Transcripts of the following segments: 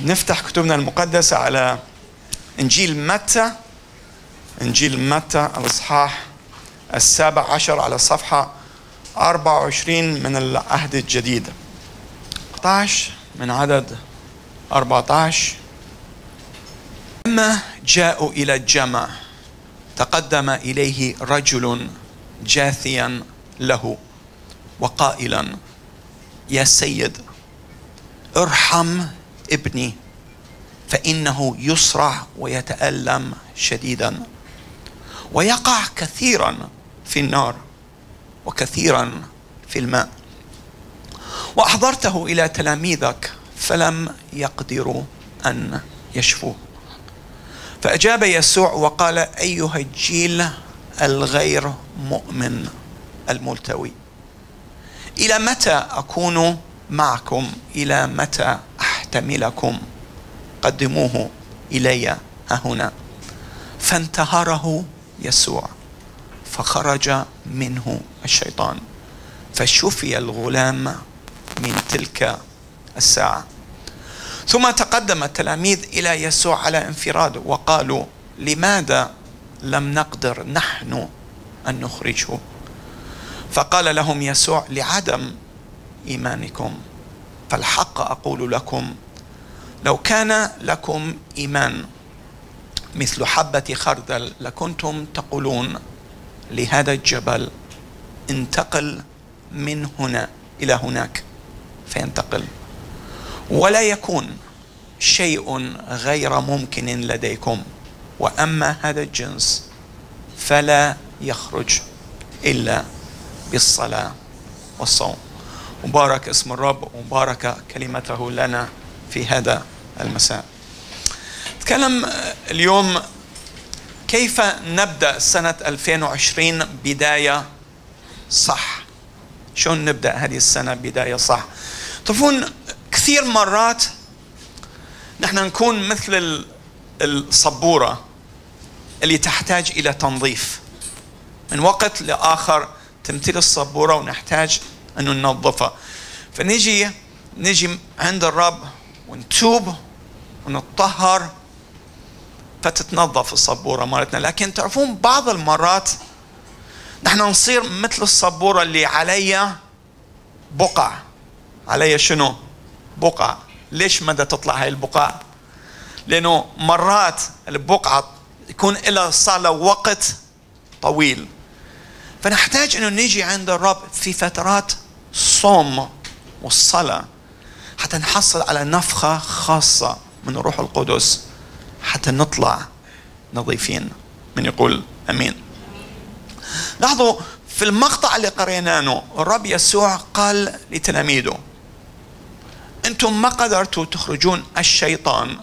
نفتح كتبنا المقدسة على إنجيل متى. إنجيل متى الإصحاح السابع عشر على صفحة 24 من العهد الجديد. 14 من عدد 14 لما جاءوا إلى الجمع تقدم إليه رجل جاثيا له وقائلا يا سيد ارحم ابني فإنه يصرع ويتألم شديدا ويقع كثيرا في النار وكثيرا في الماء. وأحضرته إلى تلاميذك فلم يقدروا أن يشفوه. فأجاب يسوع وقال أيها الجيل الغير مؤمن الملتوي إلى متى أكون معكم؟ إلى متى احتملكم قدموه إلي ها هنا. فانتهره يسوع فخرج منه الشيطان فشفي الغلام من تلك الساعة. ثم تقدم التلاميذ إلى يسوع على انفراد وقالوا لماذا لم نقدر نحن أن نخرجه؟ فقال لهم يسوع لعدم إيمانكم فالحق أقول لكم لو كان لكم إيمان مثل حبة خردل لكنتم تقولون لهذا الجبل انتقل من هنا إلى هناك فينتقل. ولا يكون شيء غير ممكن لديكم وأما هذا الجنس فلا يخرج إلا بالصلاة والصوم. مبارك اسم الرب ومبارك كلمته لنا. في هذا المساء. نتكلم اليوم كيف نبدأ سنة 2020 بداية صح؟ شلون نبدأ هذه السنة بداية صح؟ تعرفون كثير مرات نحن نكون مثل الصبورة اللي تحتاج إلى تنظيف. من وقت لآخر تمتلي الصبورة ونحتاج انه ننظفها. فنجي نجي عند الرب ونتوب ونتطهر فتتنظف الصبورة مالتنا. لكن تعرفون بعض المرات نحن نصير مثل الصبورة اللي علي بقع. علي شنو؟ بقع. ليش مدى تطلع هاي البقع؟ لأنه مرات البقعه يكون لها صار له وقت طويل. فنحتاج إنه نيجي عند الرب في فترات الصوم والصلاة. حتى نحصل على نفخة خاصة من الروح القدس حتى نطلع نظيفين. من يقول آمين. لاحظوا في المقطع اللي قريناه الرب يسوع قال لتلاميذه أنتم ما قدرتوا تخرجون الشيطان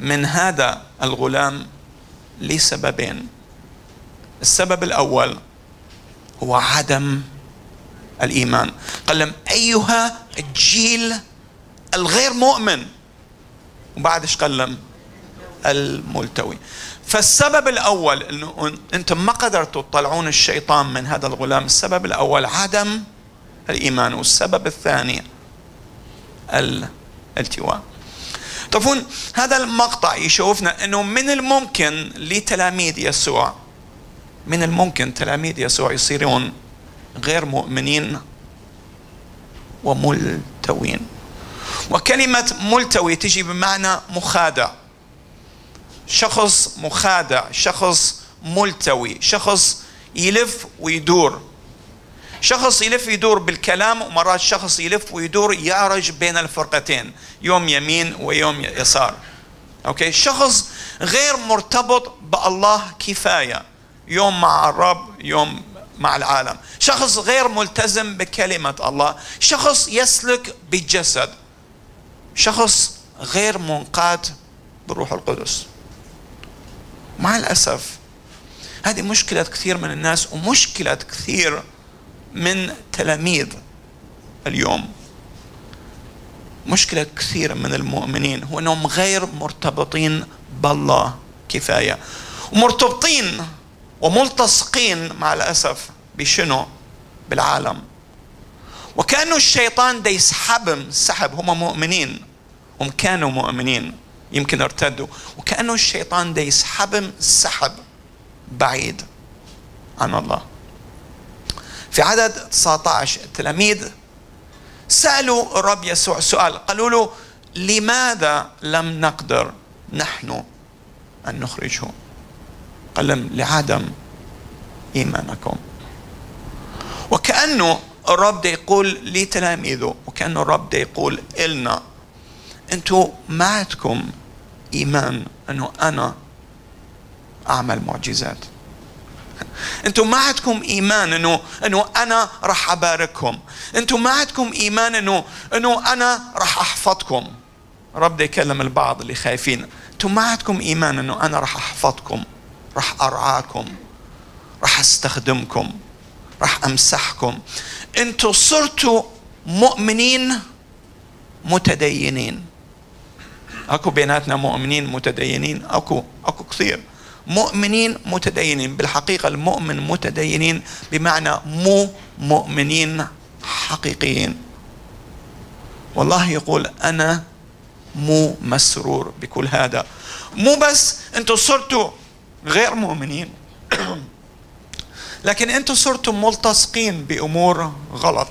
من هذا الغلام لسببين. السبب الأول هو عدم الإيمان. قال لهم أيها الجيل الغير مؤمن. وبعد إيش قال الملتوي. فالسبب الأول إنه أنتم ما قدرتوا تطلعون الشيطان من هذا الغلام. السبب الأول عدم الإيمان. والسبب الثاني الالتواء تعرفون هذا المقطع يشوفنا إنه من الممكن لتلاميذ يسوع من الممكن تلاميذ يسوع يصيرون غير مؤمنين وملتوين. وكلمة ملتوي تجي بمعنى مخادع. شخص مخادع شخص ملتوي شخص يلف ويدور. شخص يلف يدور بالكلام ومرات شخص يلف ويدور يعرج بين الفرقتين يوم يمين ويوم يسار. أوكي؟ شخص غير مرتبط بالله كفاية. يوم مع الرب يوم مع العالم. شخص غير ملتزم بكلمة الله. شخص يسلك بالجسد. شخص غير منقاد بالروح القدس. مع الأسف هذه مشكله كثير من الناس ومشكله كثير من تلاميذ اليوم. مشكلة كثير من المؤمنين هو أنهم غير مرتبطين بالله كفاية. ومرتبطين وملتصقين مع الأسف بشنو؟ بالعالم. وكأنه الشيطان دا يسحبهم سحب هم مؤمنين. هم كانوا مؤمنين يمكن ارتدوا. وكأنه الشيطان ده يسحبهم سحب بعيد عن الله. في عدد 19 التلاميذ سألوا الرب يسوع سؤال قالوا له لماذا لم نقدر نحن أن نخرجه؟ قال لهم لعدم إيمانكم. وكأنه الرب ده يقول لتلاميذه وكأنه الرب ده يقول إلنا أنتوا ما عندكم إيمان أنه أنا أعمل معجزات. أنتم ما عندكم إيمان انه أنه أنا راح أبارككم. أنتم ما عندكم إيمان انه أنه أنا راح أحفظكم. رب يكلم البعض اللي خايفين. أنتم ما عندكم إيمان أنه أنا راح أحفظكم. راح أرعاكم. راح أستخدمكم. راح أمسحكم. أنتم صرتوا مؤمنين متدينين. اكو بيناتنا مؤمنين متدينين اكو اكو كثير. مؤمنين متدينين بالحقيقة المؤمن متدينين بمعنى مو مؤمنين حقيقيين. والله يقول أنا مو مسرور بكل هذا. مو بس أنتم صرتوا غير مؤمنين لكن أنتم صرتوا ملتصقين بأمور غلط.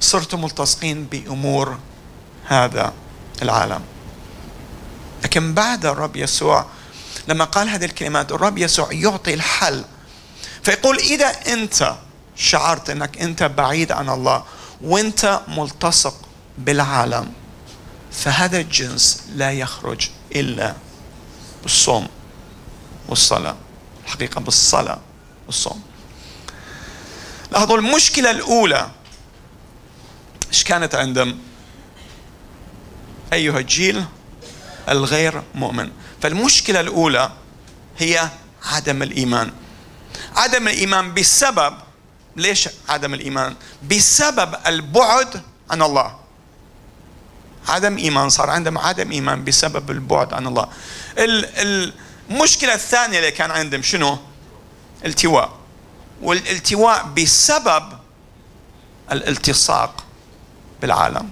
صرتوا ملتصقين بأمور هذا. العالم. لكن بعد الرب يسوع لما قال هذه الكلمات الرب يسوع يعطي الحل. فيقول إذا أنت شعرت أنك أنت بعيد عن الله وأنت ملتصق بالعالم فهذا الجنس لا يخرج إلا بالصوم والصلاة. الحقيقة بالصلاة والصوم. لاحظوا المشكلة الأولى إيش كانت عندهم؟ أيها الجيل الغير مؤمن. فالمشكلة الأولى هي عدم الإيمان. عدم الإيمان بسبب ليش عدم الإيمان؟ بسبب البعد عن الله. عدم إيمان صار عندهم عدم إيمان بسبب البعد عن الله. المشكلة الثانية اللي كان عندهم شنو؟ التواء. والالتواء بسبب الالتصاق بالعالم.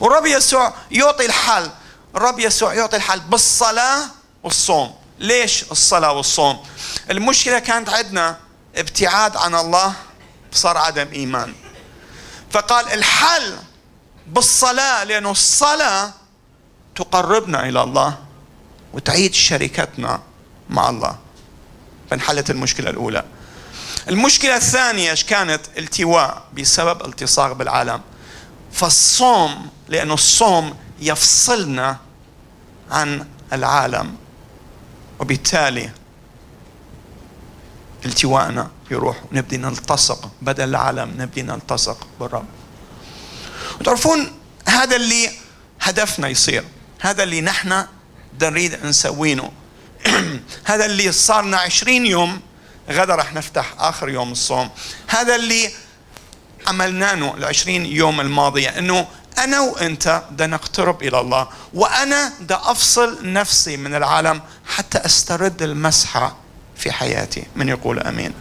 والرب يسوع يعطي الحل الرب يسوع يعطي الحل بالصلاة والصوم. ليش الصلاة والصوم؟ المشكلة كانت عندنا ابتعاد عن الله صار عدم إيمان. فقال الحل بالصلاة لأنه الصلاة تقربنا إلى الله وتعيد شركتنا مع الله. فانحلت المشكلة الأولى. المشكلة الثانية كانت؟ التواء بسبب التصاق بالعالم. فالصوم لأنه الصوم يفصلنا عن العالم وبالتالي التواءنا يروح ونبدي نلتصق بدل العالم نبدي نلتصق بالرب. وتعرفون هذا اللي هدفنا يصير هذا اللي نحن نريد نسوينه. هذا اللي صارنا عشرين يوم غدا رح نفتح آخر يوم الصوم. هذا اللي عملناه العشرين يوم الماضية أنه أنا وأنت بدنا نقترب إلى الله وأنا بدي أفصل نفسي من العالم حتى أسترد المسحة في حياتي من يقول أمين.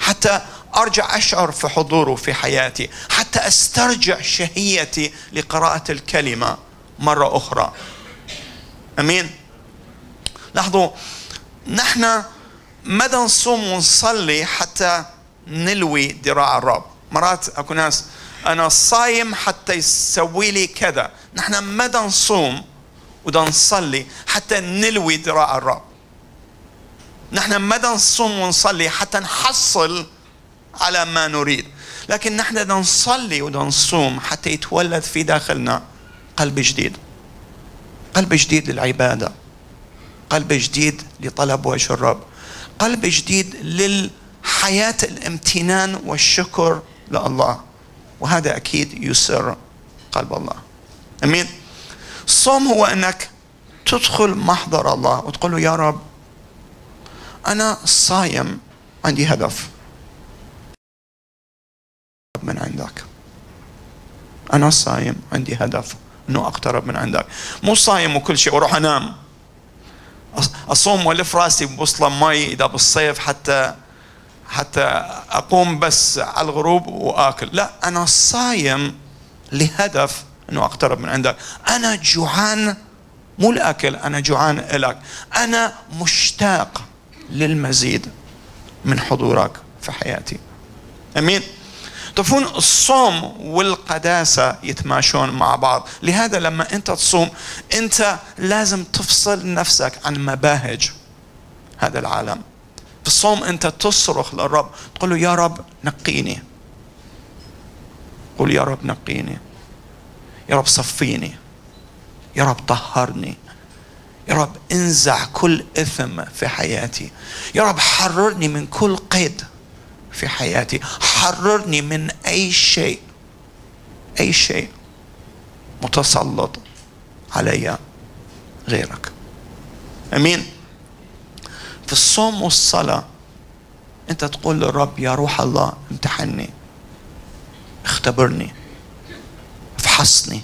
حتى أرجع أشعر في حضوره في حياتي حتى أسترجع شهيتي لقراءة الكلمة مرة أخرى. أمين؟ لاحظوا نحن مدى نصوم ونصلي حتى نلوي ذراع الرب. مرات اكو ناس أنا صايم حتى يسوي لي كذا نحن مدى نصوم ودا نصلي حتى نلوي ذراع الرب. نحن مدى نصوم ونصلي حتى نحصل على ما نريد لكن نحن بدنا نصلي ودا نصوم حتى يتولد في داخلنا قلب جديد. قلب جديد للعبادة قلب جديد لطلب وجه الرب قلب جديد للحياة الامتنان والشكر لله وهذا أكيد يسر قلب الله. أمين؟ الصوم هو أنك تدخل محضر الله وتقول له يا رب أنا صايم عندي هدف. من عندك. أنا صايم عندي هدف أنه أقترب من عندك. مو صايم وكل شيء وأروح أنام. أصوم وألف راسي بوصلة مي إذا بالصيف حتى حتى أقوم بس على الغروب وآكل. لا أنا صايم لهدف أنه أقترب من عندك. أنا جوعان مو الأكل أنا جوعان إلك. أنا مشتاق للمزيد من حضورك في حياتي. أمين؟ تعرفون الصوم والقداسة يتماشون مع بعض. لهذا لما أنت تصوم أنت لازم تفصل نفسك عن مباهج هذا العالم. في الصوم أنت تصرخ للرب. تقول له يا رب نقيني. قل يا رب نقيني. يا رب صفيني. يا رب طهرني. يا رب انزع كل إثم في حياتي. يا رب حررني من كل قيد في حياتي. حررني من أي شيء. أي شيء. متسلط علي غيرك. آمين. في الصوم والصلاة. أنت تقول للرب يا روح الله امتحني اختبرني افحصني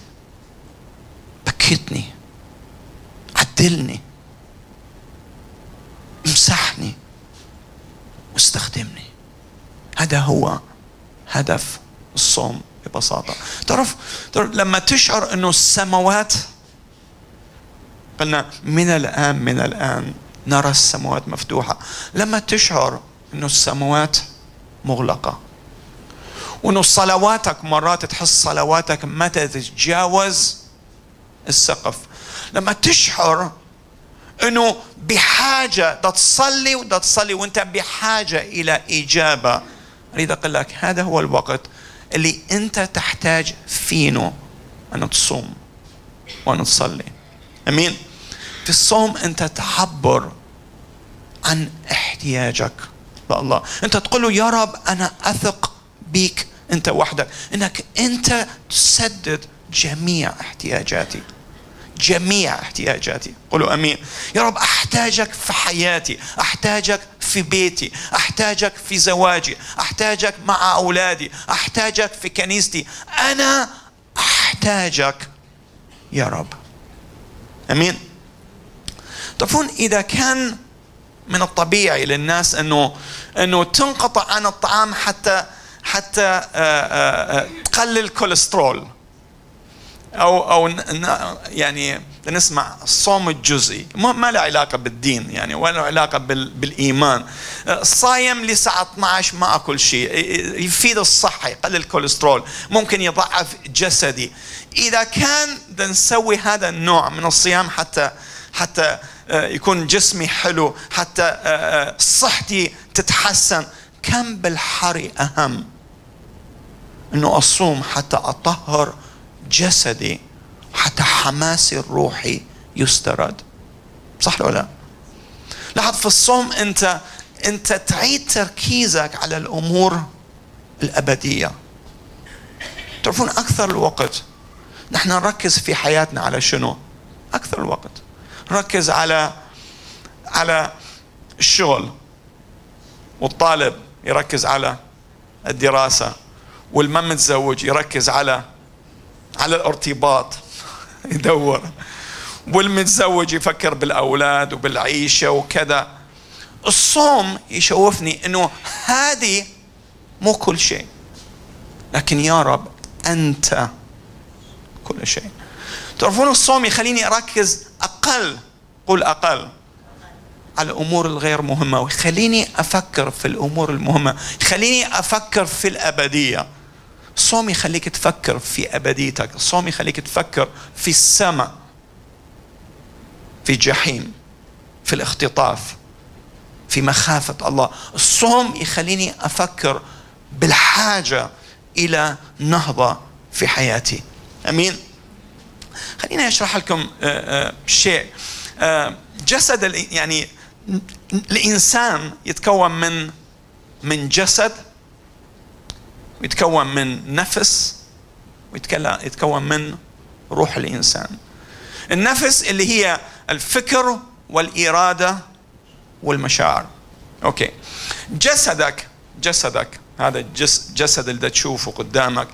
بكتني عدلني امسحني واستخدمني. هذا هو هدف الصوم ببساطة. تعرف, تعرف لما تشعر أنه السماوات قلنا من الآن من الآن نرى السماوات مفتوحة. لما تشعر أنه السماوات مغلقة. وأنه صلواتك مرات تحس صلواتك متى تتجاوز السقف. لما تشعر إنه بحاجة تصلي وتصلي وأنت بحاجة إلى إجابة. أريد أقول لك هذا هو الوقت اللي أنت تحتاج فينه أن تصوم وأن تصلي. أمين؟ في الصوم أنت تعبر عن احتياجك لله. أنت تقول له يا رب أنا أثق بيك أنت وحدك. إنك أنت تسدد جميع احتياجاتي. جميع احتياجاتي. قولوا آمين. يا رب أحتاجك في حياتي أحتاجك في بيتي أحتاجك في زواجي أحتاجك مع أولادي أحتاجك في كنيستي. أنا أحتاجك يا رب. آمين. تعرفون إذا كان من الطبيعي للناس انه أنه تنقطع عن الطعام حتى حتى آه، آه، آه، تقلل الكوليسترول. أو أو يعني نسمع الصوم الجزئي. ما له علاقة بالدين يعني ولا علاقة بالإيمان. الصايم لساعة 12 ما أكل شيء. يفيد الصحة يقلل الكوليسترول. ممكن يضعف جسدي. إذا كان نسوي هذا النوع من الصيام حتى حتى آه، يكون جسمي حلو حتى آه، آه، صحتي تتحسن. كم بالحري أهم إنه أصوم حتى أطهر جسدي حتى حماسي الروحي يسترد. صح ولا لا؟ لاحظ في الصوم أنت أنت تعيد تركيزك على الأمور الأبدية. تعرفون أكثر الوقت نحن نركز في حياتنا على شنو؟ أكثر الوقت. نركز على على الشغل والطالب يركز على الدراسة والما متزوج يركز على على الارتباط يدور. والمتزوج يفكر بالأولاد وبالعيشة وكذا. الصوم يشوفني إنه هذه مو كل شيء لكن يا رب أنت كل شيء. تعرفون الصوم يخليني أركز أقل؟ قل أقل. على الأمور الغير مهمة ويخليني أفكر في الأمور المهمة يخليني أفكر في الأبدية. الصوم يخليك تفكر في أبديتك الصوم يخليك تفكر في السماء في جحيم في الاختطاف في مخافة الله. الصوم يخليني أفكر بالحاجة إلى نهضة في حياتي. أمين؟ خليني أشرح لكم آه، آه، شيء. آه، جسد يعني الإنسان يتكون من من جسد ويتكون من نفس ويتكون من روح الإنسان. النفس اللي هي الفكر والإرادة والمشاعر. أوكي. جسدك جسدك هذا الجسد اللي تشوفه قدامك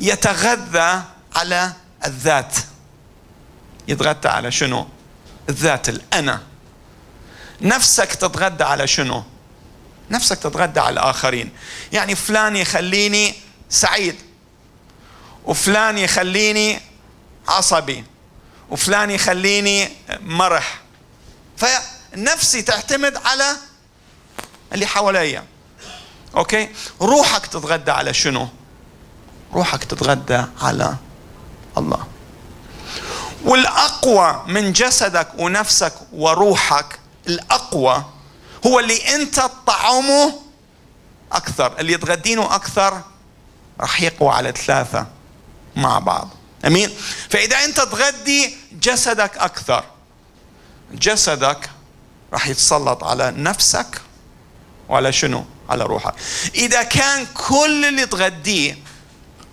يتغذى على الذات. يتغذى على شنو؟ الذات الأنا. نفسك تتغذى على شنو؟ نفسك تتغذى على الآخرين. يعني فلان يخليني سعيد وفلان يخليني عصبي وفلان يخليني مرح. فنفسي تعتمد على اللي حواليا. أوكي؟ روحك تتغذى على شنو؟ روحك تتغذى على الله. والأقوى من جسدك ونفسك وروحك الأقوى هو اللي أنت تطعمه أكثر اللي تغدينه أكثر راح يقوى على ثلاثة مع بعض. أمين؟ فإذا أنت تغذي جسدك أكثر جسدك راح يتسلط على نفسك وعلى شنو؟ على روحك. إذا كان كل اللي تغذيه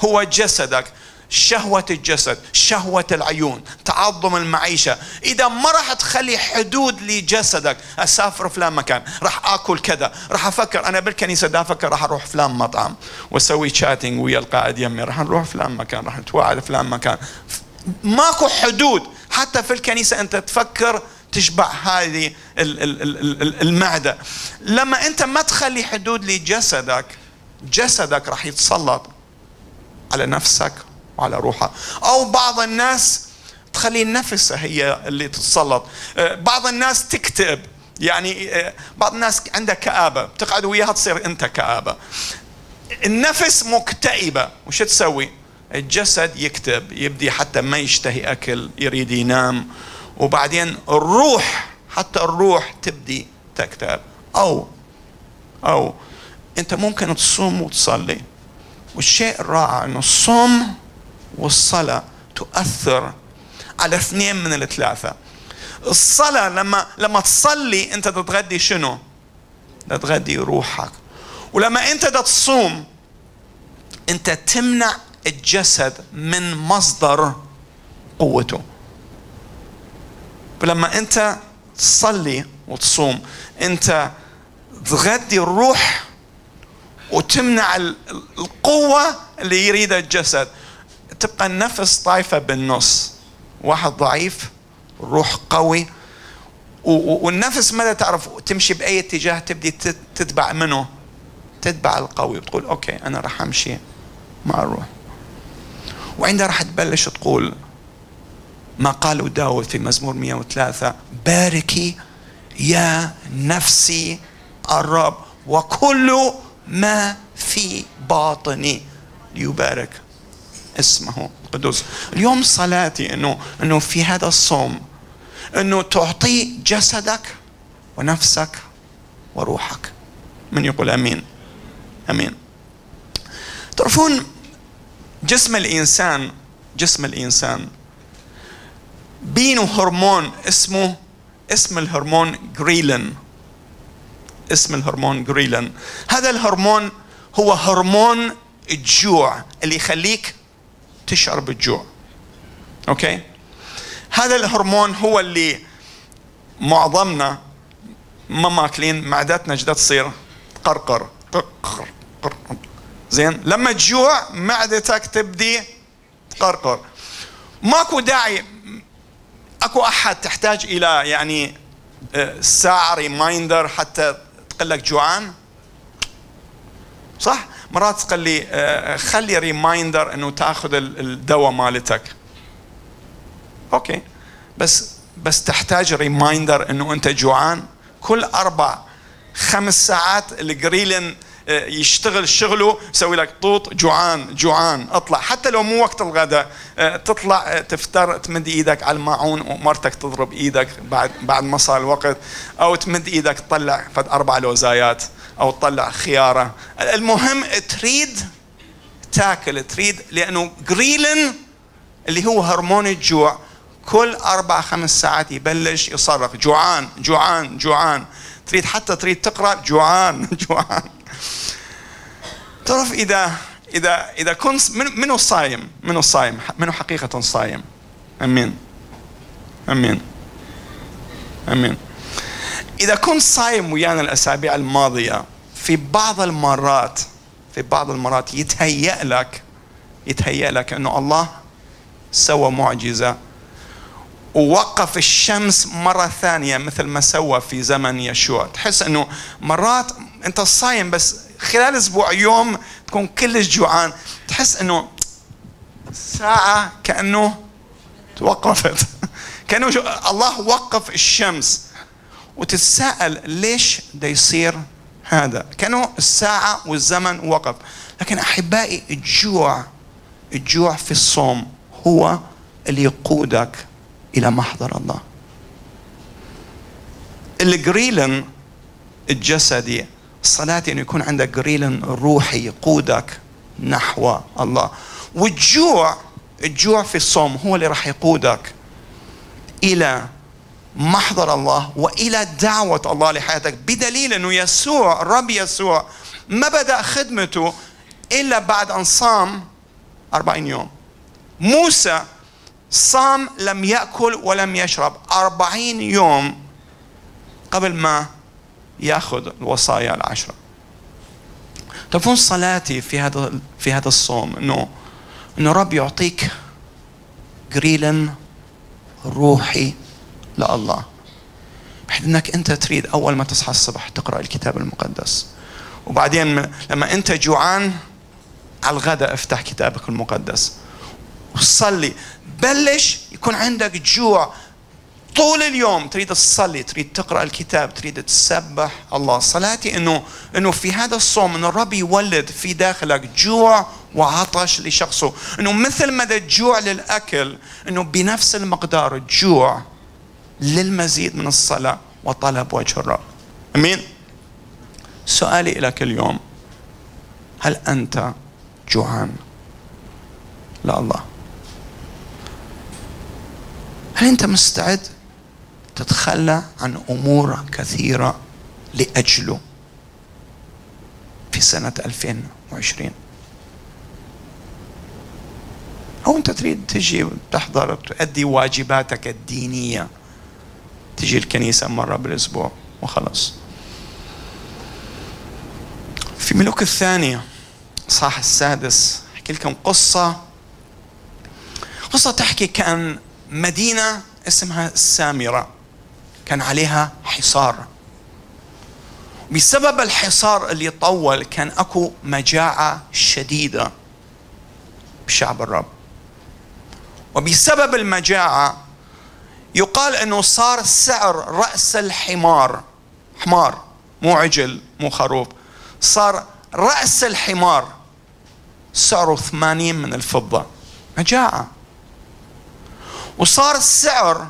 هو جسدك شهوة الجسد شهوة العيون تعظم المعيشة. إذا ما راح تخلي حدود لجسدك أسافر فلان مكان راح أكل كذا راح أفكر أنا بالكنيسة دا أفكر راح أروح فلان مطعم وأسوي شاتنج ويا القائد يمي راح نروح فلان مكان راح نتواعد فلان مكان. ماكو حدود. حتى في الكنيسة أنت تفكر تشبع هذه المعدة. لما أنت ما تخلي حدود لجسدك جسدك راح يتسلط على نفسك وعلى روحها. أو بعض الناس تخلي النفس هي اللي تتسلط. آه، بعض الناس تكتئب. يعني آه، بعض الناس عندها كآبة. تقعد وياها تصير أنت كآبة. النفس مكتئبة. وش تسوي؟ الجسد يكتب يبدي حتى ما يشتهي أكل يريد ينام. وبعدين الروح حتى الروح تبدي تكتب أو أو أنت ممكن تصوم وتصلي. والشيء الرائع أنه الصوم والصلاة تؤثر على اثنين من الثلاثة. الصلاة لما لما تصلي أنت تتغدي شنو؟ تتغدي روحك. ولما أنت تصوم أنت تمنع الجسد من مصدر قوته. فلما أنت تصلي وتصوم أنت تغذي الروح وتمنع القوة اللي يريدها الجسد. تبقى النفس طايفة بالنص. واحد ضعيف الروح قوي. والنفس ماذا تعرف؟ تمشي بأي اتجاه تبدي تتبع منه؟ تتبع القوي وتقول أوكي أنا راح أمشي مع الروح. وعندها راح تبلش تقول ما قاله داود في مزمور 103 باركي يا نفسي الرب وكل ما في باطني ليبارك. اسمه. قدوس. اليوم صلاتي إنه إنه في هذا الصوم إنه تعطي جسدك ونفسك وروحك. من يقول آمين. آمين. تعرفون جسم الإنسان جسم الإنسان بينه هرمون اسمه اسم الهرمون جريلين. اسم الهرمون جريلين. هذا الهرمون هو هرمون الجوع اللي يخليك تشعر بالجوع. okay؟ هذا الهرمون هو اللي معظمنا ما ماكلين معدتنا جدا تصير؟ قرقر. قرقر. زين؟ لما تجوع معدتك تبدي تقرقر. ماكو داعي. أكو أحد تحتاج إلى يعني آه، ساعة reminder حتى تقول لك جوعان؟ صح؟ مرات تقول لي آه، خلي reminder إنه تأخذ الدواء مالتك. okay. بس بس تحتاج reminder إنه أنت جوعان. كل أربع خمس ساعات الجريلين آه، يشتغل شغله يسوي لك طوط جوعان جوعان اطلع. حتى لو مو وقت الغداء آه، تطلع تفتر تمد إيدك على الماعون ومرتك تضرب إيدك بعد بعد ما صار الوقت أو تمد إيدك تطلع فد أربع لوزايات. أو تطلع خيارة. المهم تريد تاكل تريد لأنه جريلين اللي هو هرمون الجوع كل أربع خمس ساعات يبلش يصرخ جوعان جوعان جوعان. تريد حتى تريد تقرأ جوعان جوعان. تعرف إذا إذا إذا كنت منو صايم؟ منو صايم؟ منو حقيقة صايم؟ أمين. أمين. أمين. إذا كنت صايم ويانا الأسابيع الماضية في بعض المرات في بعض المرات يتهيأ لك يتهيأ لك أنه الله سوى معجزة ووقف الشمس مرة ثانية مثل ما سوى في زمن يشوع. تحس أنه مرات أنت صايم بس خلال أسبوع يوم تكون كلش جوعان تحس أنه ساعة كأنه توقفت. كانوا الله وقف الشمس. وتتساءل ليش ده يصير هذا. كانوا الساعة والزمن وقف. لكن أحبائي الجوع الجوع في الصوم هو اللي يقودك إلى محضر الله. الجريلن الجسدي الصلاة أن يكون عندك جريلن روحي يقودك نحو الله. والجوع الجوع في الصوم هو اللي راح يقودك إلى محضر الله وإلى دعوة الله لحياتك. بدليل أنه يسوع الرب يسوع ما بدأ خدمته إلا بعد أن صام أربعين يوم. موسى صام لم يأكل ولم يشرب. أربعين يوم قبل ما يأخذ الوصايا العشرة. تكون صلاتي في هذا في هذا الصوم إنه إنه رب يعطيك جريلا روحي لله. بحيث إنك أنت تريد أول ما تصحى الصبح تقرأ الكتاب المقدس. وبعدين لما أنت جوعان على الغداء افتح كتابك المقدس. وصلي. بلش يكون عندك جوع. طول اليوم تريد تصلي تريد تقرأ الكتاب تريد تسبح الله. صلاتي إنه إنه في هذا الصوم إنه الرب يولد في داخلك جوع وعطش لشخصه. إنه مثل ما الجوع للأكل إنه بنفس المقدار الجوع للمزيد من الصلاة وطلب وجه الرب. أمين؟ سؤالي لك اليوم هل أنت جوعان؟ لا الله. هل أنت مستعد تتخلى عن أمور كثيرة لأجله في سنة 2020 أو أنت تريد تجي تحضر تؤدي واجباتك الدينية تجي الكنيسة مرة بالأسبوع وخلاص. في ملوك الثانية صح السادس أحكي لكم قصة. قصة تحكي كأن مدينة اسمها السامرة كان عليها حصار. بسبب الحصار اللي طول كان أكو مجاعة شديدة بشعب الرب. وبسبب المجاعة يقال إنه صار سعر رأس الحمار حمار مو عجل مو خروف صار رأس الحمار سعره 80 من الفضة. مجاعة. وصار سعر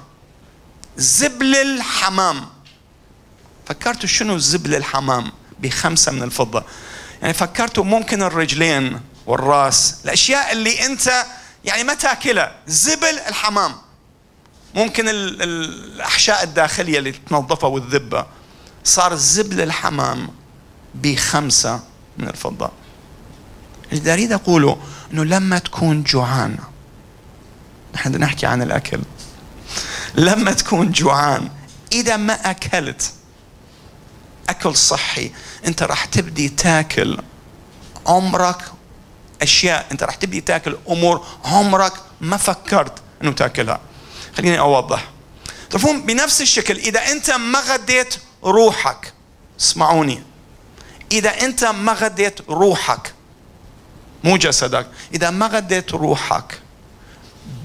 زبل الحمام. فكرتوا شنو زبل الحمام بخمسة من الفضة؟ يعني فكرتوا ممكن الرجلين والراس الأشياء اللي أنت يعني ما تأكلها زبل الحمام. ممكن الأحشاء الداخلية اللي تنظفها والذبة صار زبل الحمام بخمسة من الفضة. اللي أريد أقوله أنه لما تكون جوعان نحن نحكي عن الأكل. لما تكون جوعان إذا ما أكلت أكل صحي أنت راح تبدي تاكل عمرك أشياء. أنت راح تبدي تاكل أمور عمرك ما فكرت أنه تاكلها. خليني أوضح. تفهم بنفس الشكل. إذا أنت ما غديت روحك اسمعوني. إذا أنت ما غديت روحك مو جسدك إذا ما غديت روحك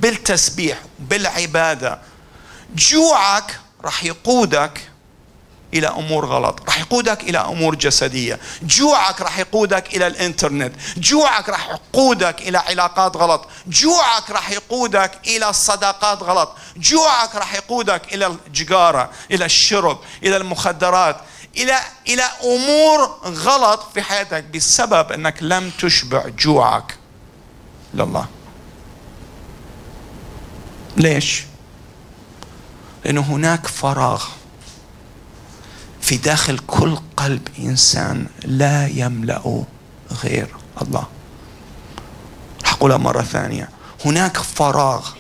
بالتسبيح بالعبادة جوعك راح يقودك إلى أمور غلط. راح يقودك إلى أمور جسدية. جوعك راح يقودك إلى الإنترنت. جوعك راح يقودك إلى علاقات غلط. جوعك راح يقودك إلى صداقات غلط. جوعك راح يقودك إلى الججاره إلى الشرب إلى المخدرات إلى إلى أمور غلط في حياتك بسبب أنك لم تشبع جوعك لله. ليش؟ لأنه هناك فراغ. في داخل كل قلب إنسان لا يملأ غير الله. اقولها مرة ثانية. هناك فراغ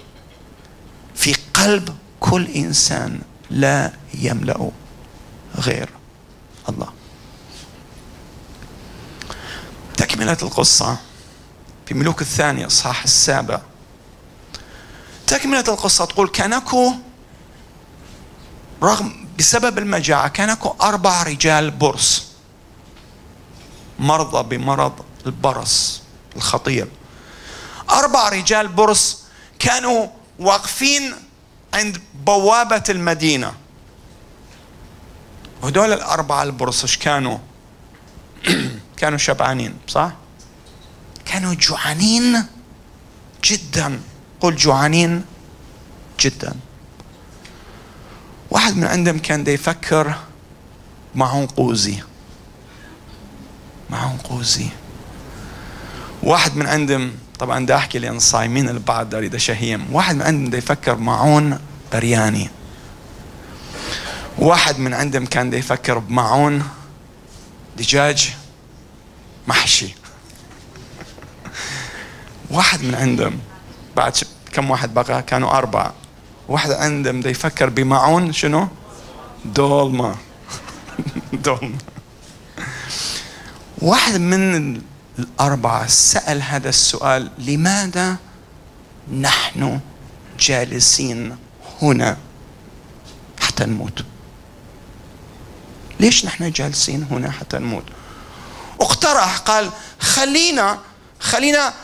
في قلب كل إنسان لا يملأ غير الله. تكملة القصة في ملوك الثانية إصحاح السابع. تكملة القصة تقول كانكو رغم بسبب المجاعة. كان أكو أربع رجال برص. مرضى بمرض البرص الخطير. أربع رجال برص كانوا واقفين عند بوابة المدينة. وهدول الأربعة البرص إيش كانوا؟ كانوا شبعانين صح؟ كانوا جوعانين جدا. قل جوعانين جدا. واحد من عندهم كان دا يفكر معهم قوزي. معهم قوزي. واحد من عندهم طبعا دا أحكي لأن صايمين البعض دا أريد واحد من عندهم دا يفكر معون برياني. واحد من عندهم كان دا يفكر بمعون دجاج محشي. واحد من عندهم بعد كم واحد بقى؟ كانوا أربعة. واحد عندهم دا يفكر بمعون شنو؟ دولمة دولمة واحد من الأربعة سأل هذا السؤال لماذا نحن جالسين هنا حتى نموت؟ ليش نحن جالسين هنا حتى نموت؟ اقترح قال خلينا خلينا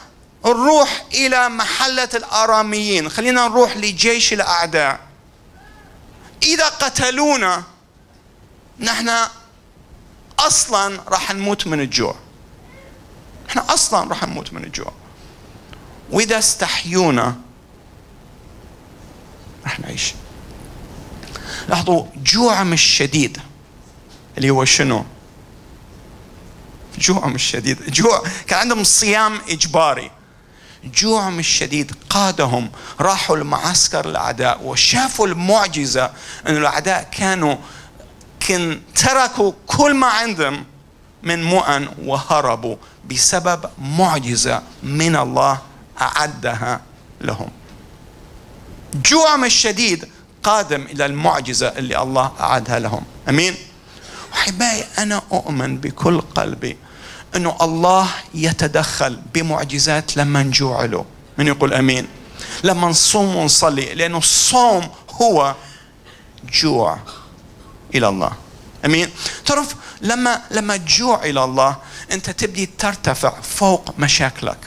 نروح إلى محلة الآراميين. خلينا نروح لجيش الأعداء. إذا قتلونا نحن أصلا راح نموت من الجوع. إحنا أصلا راح نموت من الجوع. وإذا استحيونا راح نعيش. لاحظوا جوعهم الشديد. اللي هو شنو؟ جوعهم الشديد. جوع كان عندهم صيام إجباري. جوعهم الشديد قادهم راحوا المعسكر الأعداء وشافوا المعجزة أن الأعداء كانوا كن تركوا كل ما عندهم من مؤن وهربوا بسبب معجزة من الله أعدها لهم. جوعهم الشديد قادم إلى المعجزة اللي الله أعدها لهم. أمين؟ أحبائي أنا أؤمن بكل قلبي أنه الله يتدخل بمعجزات لما نجوع له. من يقول أمين؟ لما نصوم ونصلي لأنه الصوم هو جوع إلى الله. أمين؟ تعرف لما لما تجوع إلى الله أنت تبدي ترتفع فوق مشاكلك.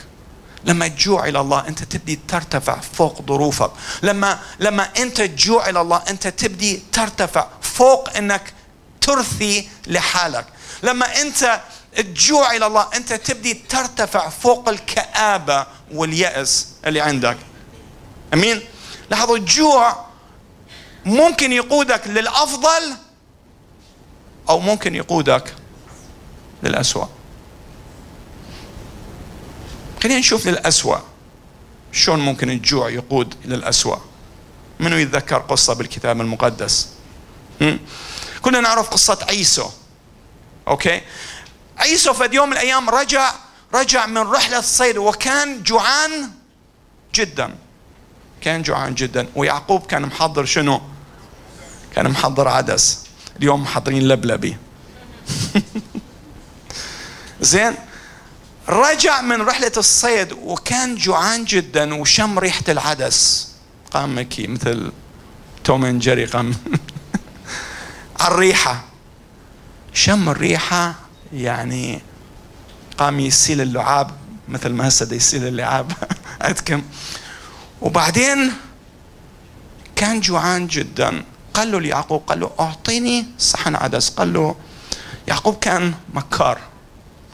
لما تجوع إلى الله أنت تبدي ترتفع فوق ظروفك. لما لما أنت تجوع إلى الله أنت تبدي ترتفع فوق إنك ترثي لحالك. لما أنت تجوع إلى الله. أنت تبدي ترتفع فوق الكآبة واليأس اللي عندك. أمين؟ لاحظوا الجوع ممكن يقودك للأفضل أو ممكن يقودك للأسوأ. خلينا نشوف للأسوأ. شلون ممكن الجوع يقود إلى الأسوأ؟ منو يتذكر قصة بالكتاب المقدس؟ كلنا نعرف قصة عيسو أوكي؟ عيسو في يوم من الأيام رجع رجع من رحلة الصيد وكان جوعان جدا. كان جوعان جدا. ويعقوب كان محضر شنو؟ كان محضر عدس. اليوم محضرين لبلبي. زين. رجع من رحلة الصيد وكان جوعان جدا وشم ريحة العدس. قام مكي مثل توم جيري قام. على الريحة. شم الريحة يعني قام يسيل اللعاب مثل ما هسه يسيل اللعاب. عندكم وبعدين كان جوعان جدا. قال له ليعقوب قال له أعطيني صحن عدس. قال له يعقوب كان مكار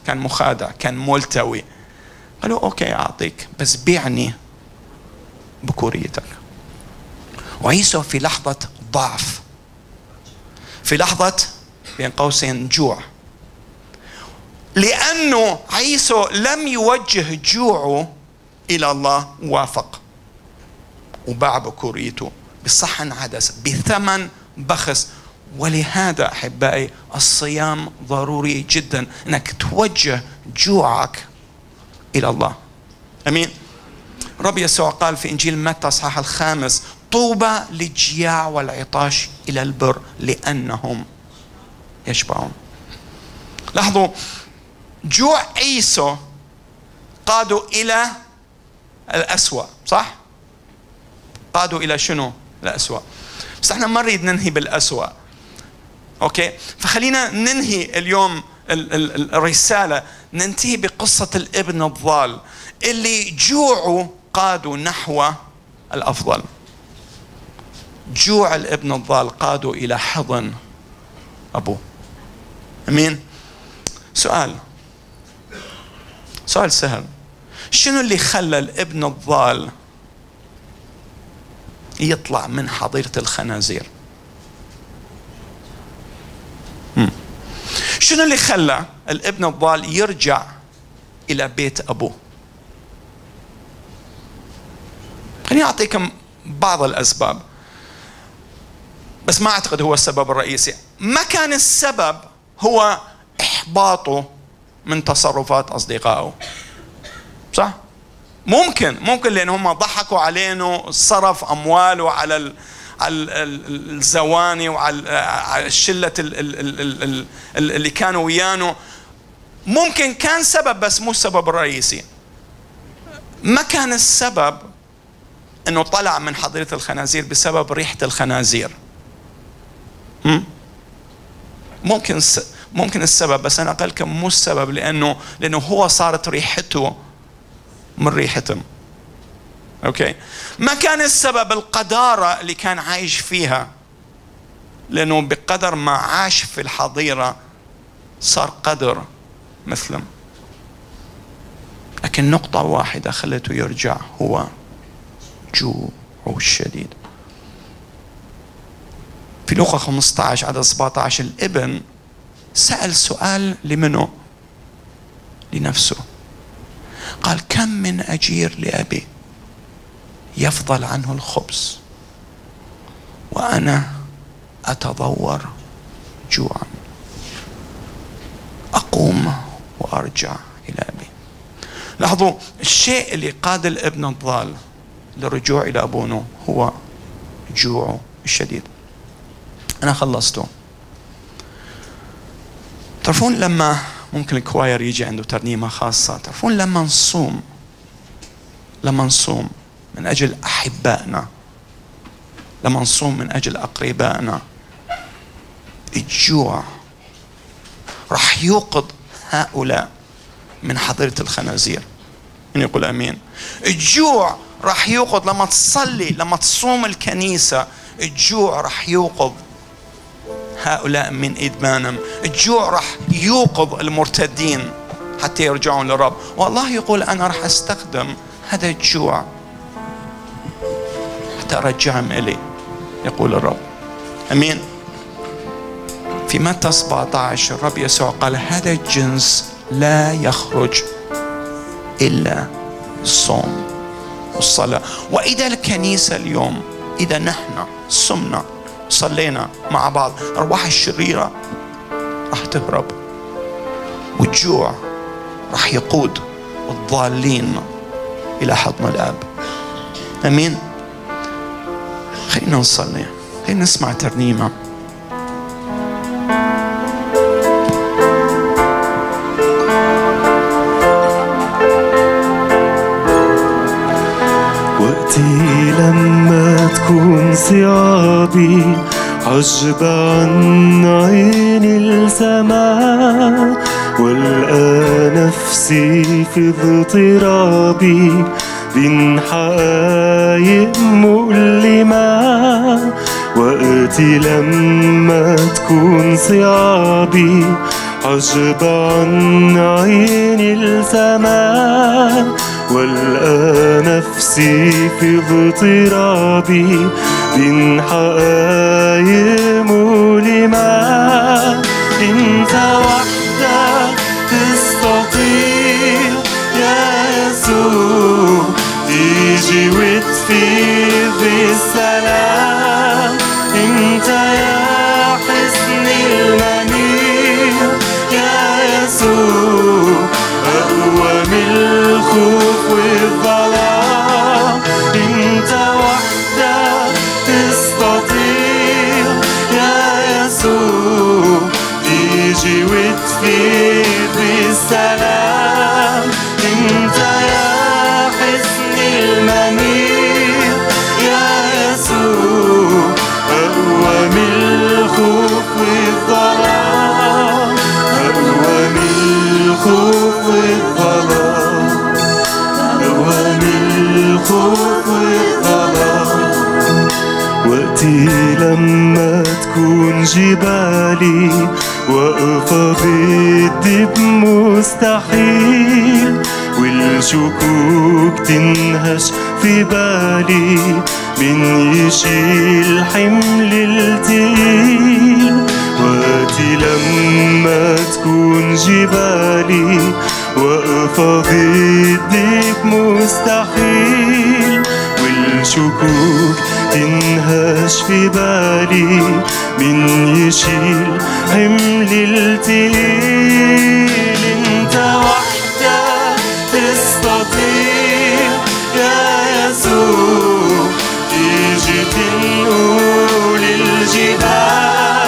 كان مخادع كان ملتوي. قال له أوكي أعطيك بس بيعني بكوريتك. وعيسو في لحظة ضعف. في لحظة بين قوسين جوع. لأنه عيسو لم يوجه جوعه إلى الله وافق. وباع بكوريته بصحن عدس بثمن بخس. ولهذا أحبائي الصيام ضروري جدا إنك توجه جوعك إلى الله. أمين؟ رب يسوع قال في إنجيل متى اصحاح الخامس طوبى للجياع والعطاش إلى البر لأنهم يشبعون. لاحظوا جوع عيسو قادوا إلى الأسوأ صح؟ قادوا إلى شنو؟ الأسوأ. بس إحنا ما نريد ننهي بالأسوأ. أوكي؟ فخلينا ننهي اليوم الرسالة. ننتهي بقصة الابن الضال اللي جوعه قادوا نحو الأفضل. جوع الابن الضال قاده إلى حضن أبوه. أمين؟ سؤال. سؤال سهل شنو اللي خلى الابن الضال يطلع من حظيرة الخنازير؟ شنو اللي خلى الابن الضال يرجع إلى بيت أبوه؟ خليني أعطيكم بعض الأسباب بس ما أعتقد هو السبب الرئيسي. ما كان السبب هو إحباطه من تصرفات أصدقائه. صح؟ ممكن ممكن لأن هم ضحكوا علينا صرف أمواله على الزواني وعلى شله اللي كانوا ويانه. ممكن كان سبب بس مو السبب الرئيسي. ما كان السبب إنه طلع من حظيره الخنازير بسبب ريحة الخنازير. ممكن ممكن السبب بس أنا أقول لكم مو السبب لأنه لأنه هو صارت ريحته من ريحتهم. أوكي؟ ما كان السبب القدارة اللي كان عايش فيها لأنه بقدر ما عاش في الحظيرة صار قدر مثلهم. لكن نقطة واحدة خلته يرجع هو جوعه الشديد. في لوقا 15 عدد 17 الابن سأل سؤال لمنه لنفسه. قال كم من أجير لأبي يفضل عنه الخبز وأنا أتضور جوعا. أقوم وأرجع إلى أبي. لاحظوا الشيء اللي قاد الابن الضال للرجوع إلى أبوه هو جوعه الشديد. أنا خلصته. تعرفون لما ممكن الكواير يجي عنده ترنيمة خاصة تعرفون لما نصوم لما نصوم من أجل أحبائنا لما نصوم من أجل أقربائنا. الجوع راح يوقظ هؤلاء من حضرة الخنازير. من يقول أمين. الجوع راح يوقظ لما تصلي لما تصوم الكنيسة الجوع راح يوقظ هؤلاء من إدمانهم. الجوع راح يوقظ المرتدين حتى يرجعون للرب. والله يقول أنا راح أستخدم هذا الجوع حتى أرجعهم إلي يقول الرب. أمين. في متى 17 الرب يسوع قال هذا الجنس لا يخرج إلا الصوم والصلاة. وإذا الكنيسة اليوم إذا نحن صمنا صلينا مع بعض. الأرواح الشريرة راح تهرب والجوع راح يقود الضالين إلى حضن الآب. أمين. خلينا نصلي. خلينا نسمع ترنيمة. وقتي لما تكون صيابي عجب عن عيني السماء والقى نفسي في اضطرابي بين حقايق مؤلمة وقتي لما تكون صيابي عجب عن عيني السماء والقى نفسي في اضطرابي بين حقايق مؤلمة انت وحدك لما تكون جبالي واقفة ضدي بمستحيل والشكوك تنهش في بالي من يشيل حمل التقيل. وقتي لما تكون جبالي واقفة ضدك مستحيل والشكوك تنهش في بالي من يشيل حمل التقيل انت وحدك تستطيع يا يسوع. تيجي تنقول الجبال.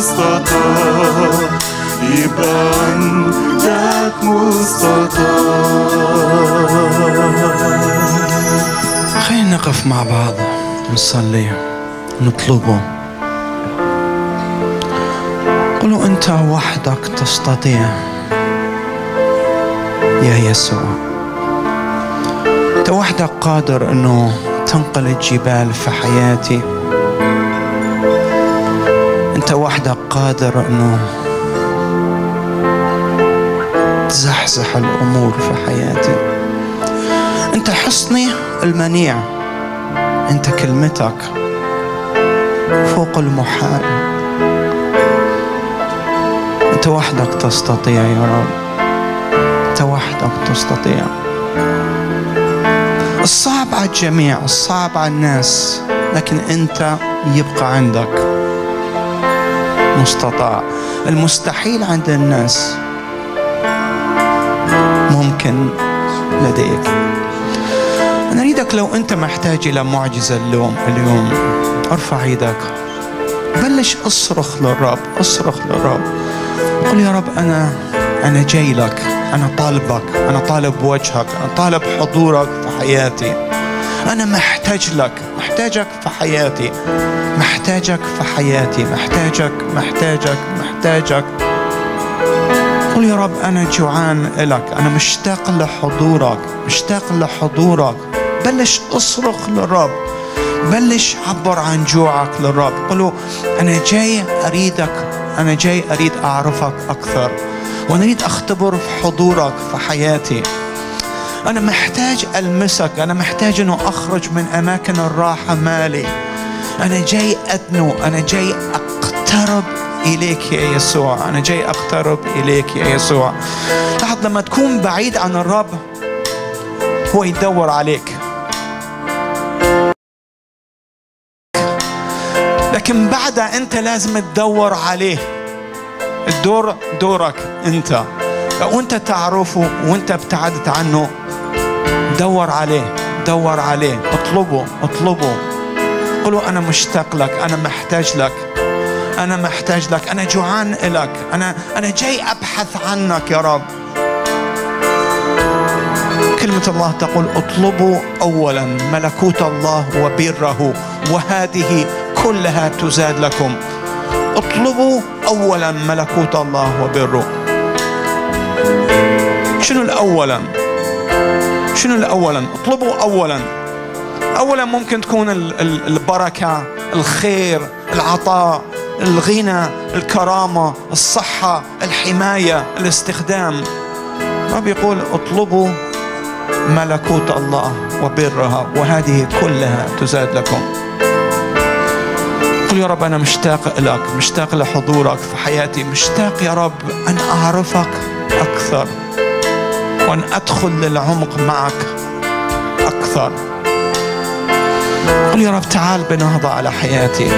مستطاع. يبقى عندك مستطاع. خلينا نقف مع بعض نصلي نطلبه قولوا أنت وحدك تستطيع. يا يسوع. أنت وحدك قادر أنه تنقل الجبال في حياتي. وحدك قادر أنه تزحزح الأمور في حياتي. أنت حصني المنيع. أنت كلمتك فوق المحال. أنت وحدك تستطيع يا رب. أنت وحدك تستطيع. الصعب على الجميع الصعب على الناس لكن أنت يبقى عندك. مستطاع المستحيل عند الناس. ممكن لديك. أنا أريدك لو أنت محتاج إلى معجزة اليوم اليوم. أرفع إيدك بلش أصرخ للرب أصرخ للرب. قل يا رب أنا أنا جاي لك. أنا طالبك. أنا طالب وجهك. أنا طالب حضورك في حياتي. أنا محتاج لك محتاجك في حياتي. محتاجك في حياتي محتاجك محتاجك محتاجك. قل يا رب أنا جوعان إلك. أنا مشتاق لحضورك مشتاق لحضورك. بلش أصرخ للرب. بلش عبر عن جوعك للرب. قلوا أنا جاي أريدك. أنا جاي أريد أعرفك أكثر. وأنا أريد أختبر في حضورك في حياتي. أنا محتاج ألمسك أنا محتاج أنه أخرج من أماكن الراحة مالي. أنا جاي أدنو أنا جاي أقترب إليك يا يسوع أنا جاي أقترب إليك يا يسوع. لاحظ لما تكون بعيد عن الرب هو يدور عليك. لكن بعدها أنت لازم تدور عليه. الدور دورك أنت. لو أنت تعرفه وأنت ابتعدت عنه. دور عليه دور عليه. اطلبه اطلبه. قلوا أنا مشتاق لك أنا محتاج لك. أنا محتاج لك أنا جوعان إلك. أنا أنا جاي أبحث عنك يا رب. كلمة الله تقول اطلبوا أولا ملكوت الله وبره وهذه كلها تزاد لكم. اطلبوا أولا ملكوت الله وبره. شنو الأولا؟ شنو الأولا؟ اطلبوا أولا. أولا ممكن تكون ال- ال- البركة الخير العطاء الغنى الكرامة الصحة الحماية الاستخدام. رب يقول اطلبوا ملكوت الله وبرها وهذه كلها تزاد لكم. قل يا رب أنا مشتاق لك مشتاق لحضورك في حياتي مشتاق يا رب أن أعرفك. أكثر وأن أدخل للعمق معك أكثر. قل يا رب تعال بنهضة على حياتي.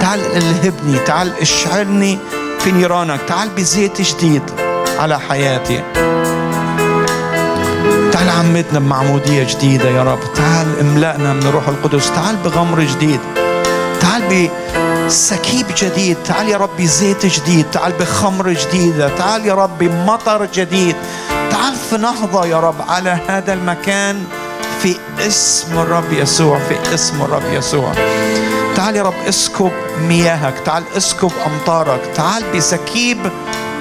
تعال إلهبني تعال اشعلني في نيرانك. تعال بزيت جديد على حياتي. تعال عمدنا بمعمودية جديدة يا رب. تعال املأنا من الروح القدس. تعال بغمر جديد. تعال بسكيب جديد تعال يا رب بزيت جديد تعال بخمر جديدة تعال يا رب بمطر جديد. تعال في نهضة يا رب على هذا المكان في اسم الرب يسوع في اسم الرب يسوع. تعال يا رب اسكب مياهك تعال اسكب أمطارك تعال بسكيب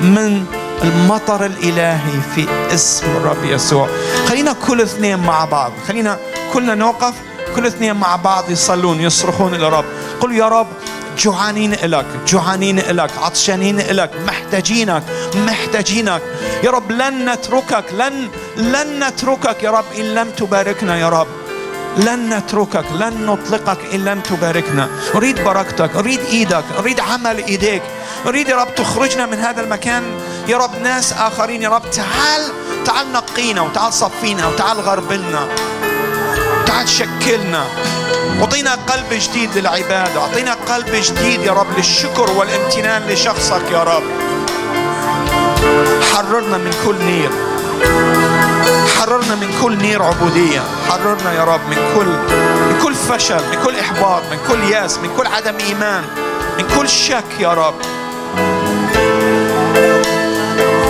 من المطر الإلهي في اسم الرب يسوع. خلينا كل اثنين مع بعض خلينا كلنا نوقف كل اثنين مع بعض يصلون يصرخون إلى الرب. قل يا رب جوعانين إلك جوعانين إلك عطشانين إلك محتاجينك محتاجينك. يا رب لن نتركك لن لن نتركك. يا رب إن لم تباركنا يا رب. لن نتركك لن نطلقك إن لم تباركنا. أريد بركتك أريد إيدك أريد عمل إيديك. أريد يا رب تخرجنا من هذا المكان. يا رب ناس آخرين يا رب تعال تعال نقينا وتعال صفينا وتعال غربلنا. تعال شكلنا. أعطينا قلب جديد للعبادة. أعطينا قلب جديد يا رب للشكر والامتنان لشخصك يا رب. حررنا من كل نير. حررنا من كل نير عبودية. حررنا يا رب من كل من كل فشل من كل إحباط من كل يأس من كل عدم إيمان من كل شك يا رب.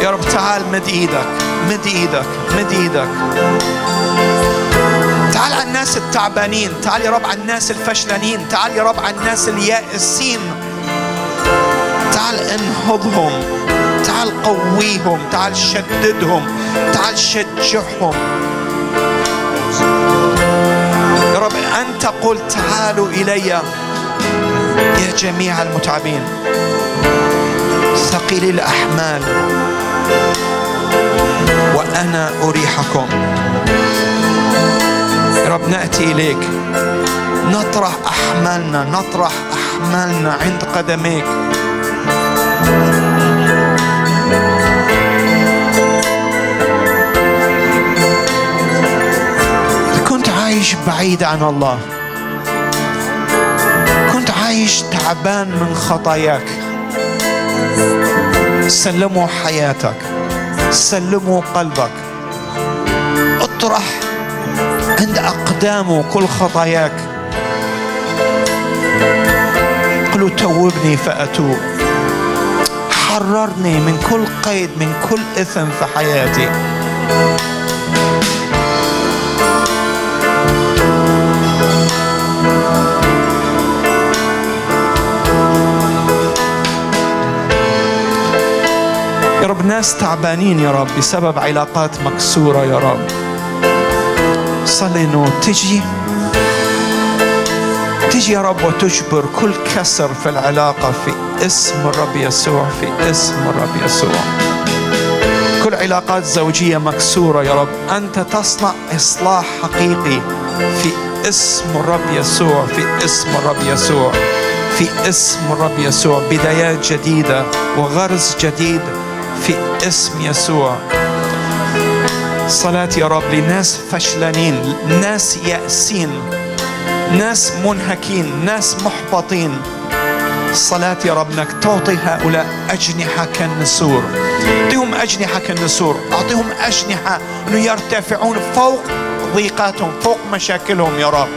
يا رب تعال مد إيدك مد إيدك مد إيدك. تعال على الناس التعبانين تعال يا رب على الناس الفشلانين تعال يا رب على الناس اليائسين. تعال انهضهم تعال قويهم تعال شددهم تعال شجعهم. يا رب أنت قل تعالوا إلي يا جميع المتعبين. ثقيلي الأحمال وأنا أريحكم. رب نأتي إليك. نطرح أحمالنا نطرح أحمالنا عند قدميك. كنت عايش بعيد عن الله. كنت عايش تعبان من خطاياك. سلموا حياتك. سلموا قلبك. اطرح عند أقدامه كل خطاياك. قلوا توبني فأتوب. حررني من كل قيد من كل إثم في حياتي. يا رب ناس تعبانين يا رب بسبب علاقات مكسورة يا رب. صلي انه تجي. تجي يا رب وتجبر كل كسر في العلاقة في اسم الرب يسوع في اسم الرب يسوع. كل علاقات زوجية مكسورة يا رب. أنت تصنع إصلاح حقيقي في اسم الرب يسوع في اسم الرب يسوع في اسم الرب يسوع. بدايات جديدة وغرز جديد في اسم يسوع. صلاتي يا رب لناس فشلانين ناس يأسين ناس منهكين ناس محبطين. صلاتي يا رب إنك تعطي هؤلاء أجنحة كالنسور. أعطيهم أجنحة كالنسور أعطيهم أجنحة إنه يرتفعون فوق ضيقاتهم فوق مشاكلهم يا رب.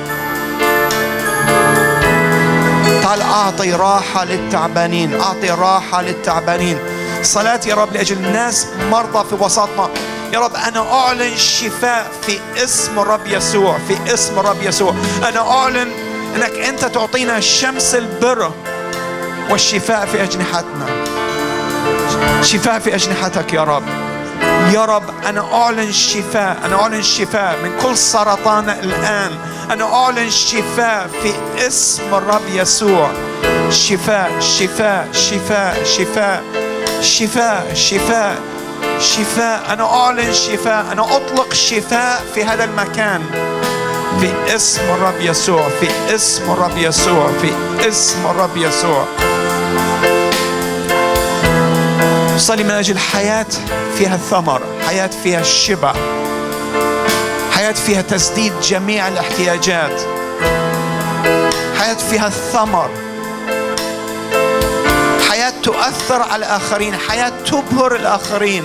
تعال أعطي راحة للتعبانين أعطي راحة للتعبانين. صلاتي يا رب لأجل الناس مرضى في وسطنا يا رب أنا أعلن شفاء في اسم الرب يسوع في اسم الرب يسوع. أنا أعلن إنك أنت تعطينا شمس البر والشفاء في أجنحتنا. شفاء في أجنحتك يا رب. يا رب أنا أعلن شفاء أنا أعلن شفاء من كل سرطان الآن. أنا أعلن شفاء في اسم الرب يسوع. شفاء شفاء شفاء شفاء شفاء شفاء شفاء. أنا أعلن شفاء. أنا أطلق شفاء في هذا المكان. في اسم الرب يسوع. في اسم الرب يسوع. في اسم الرب يسوع. صلي من أجل حياة فيها ثمر حياة فيها الشبع. حياة فيها تسديد جميع الاحتياجات. حياة فيها الثمر. حياة تؤثر على الآخرين. حياة تبهر الآخرين.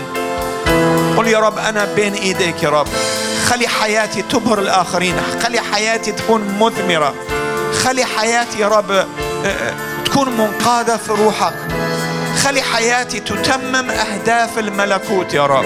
قل يا رب أنا بين إيديك يا رب. خلي حياتي تبهر الآخرين. خلي حياتي تكون مثمره خلي حياتي يا رب آه، آه، تكون منقادة في روحك. خلي حياتي تتمم أهداف الملكوت يا رب.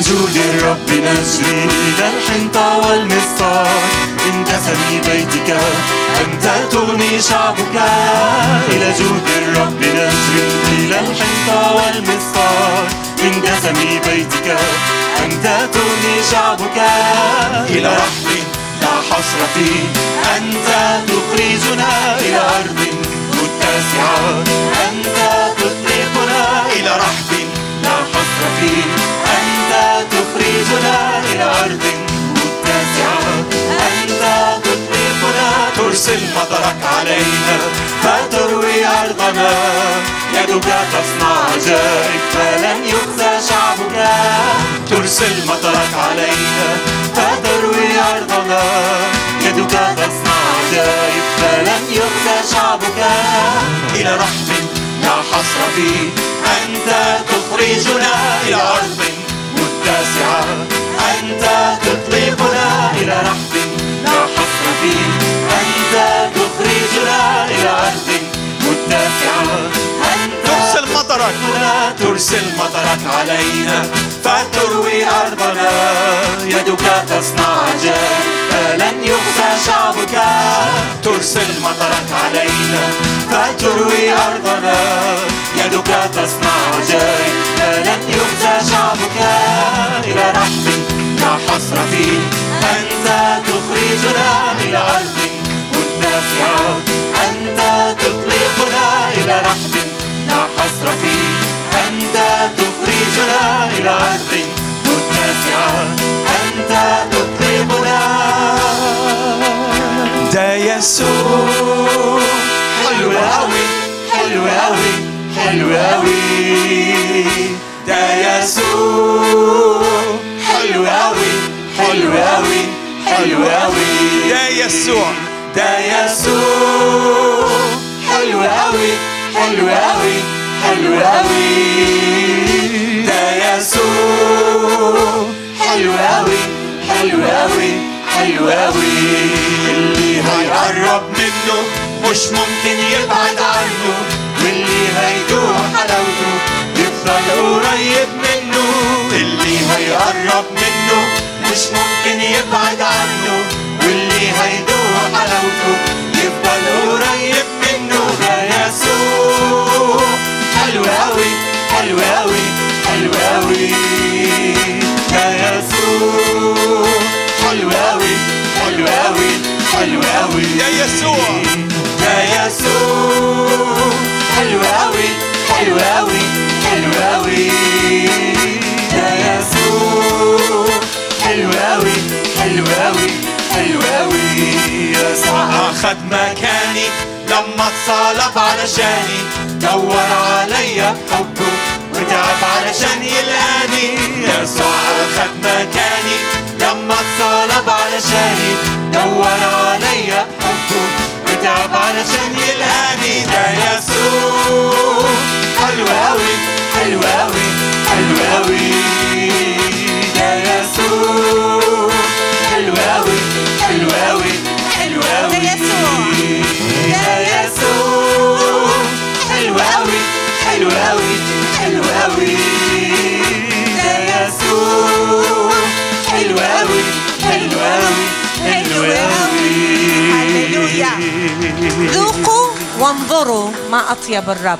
جود الرب نجري إلى الحنطة والمسطار إن دسمي بيتك أنت تغني شعبك. إلى جود الرب نجري إلى الحنطة والمسطار إن دسمي بيتك أنت تغني شعبك. إلى رحب لا حصر فيه أنت تخرجنا إلى أرض متسعة. أنت تطلقنا إلى رحب لا حصر فيه أرض متسعة. أنت تطلقنا ترسل مطرك علينا. فتروي أرضنا يدك تصنع عجائب فلن يخزى شعبك. ترسل مطرك علينا. فتروي أرضنا يدك تصنع عجائب فلن يخزى شعبك. إلى رحب لا حصر فيه أنت تخرجنا إلى أرض مطرك. ربنا ترسل مطرك علينا فتروي أرضنا. يدك تصنع عجائب فلن يخزى شعبك. ترسل مطرك علينا فتروي أرضنا. يدك تصنع عجائب فلن يخزى شعبك. إلى رحب لا حصر فيه أنت تخرجنا إلى أرض متسعة أنت تطلقنا إلى رحب حصر فيه أنت تخرجنا إلى أرض متسعة. أنت تطلقنا ده يسوع. حلو أوي. حلو أوي. حلو أوي. ده يسوع. حلو أوي. حلو أوي. حلو أوي. ده يسوع. ده يسوع. حلو أوي. حلو أوي حلو أوي ده يسوع. حلو أوي حلو أوي حلو أوي اللي هيقرب منه مش ممكن يبعد عنه. واللي هيدوق حلاوته يفضل قريب منه. اللي هيقرب منه مش ممكن يبعد عنه. حلو أوي حلو أوي. يا يسوع حلو أوي حلو أوي يا يسوع. يا يسوع حلو يا يسوع حلو أوي حلو أوي يسوع. أخذ مكاني لما اتصلب علشاني دور عليا بحبه وتعب علشان يلقاني يسوع اخد مكاني. لما اتصلب علشاني دور عليا بحبه وتعب علشان يلقاني ده يسوع حلو قوي حلو قوي حلو قوي ده يسوع حلو قوي حلو قوي حلو قوي ده يسوع. حلو قوي حلو قوي حلو قوي. ده يسوع حلو قوي حلو قوي. حلو قوي. هللويا. ذوقوا وانظروا ما أطيب الرب.